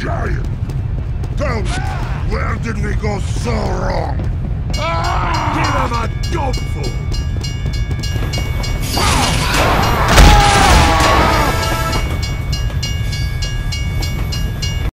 giant! Tell me, where did we go so wrong? Ah! Give him a dogful!